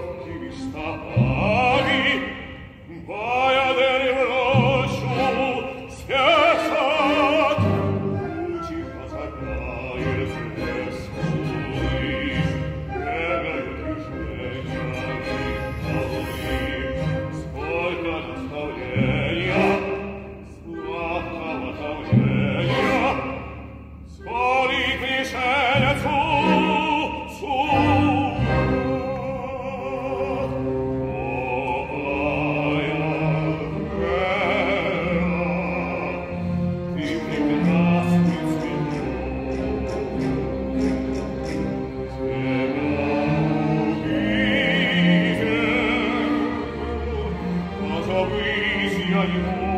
occhi mi sta your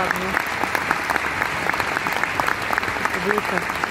Składnie. Bułka.